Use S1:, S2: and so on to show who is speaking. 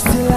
S1: still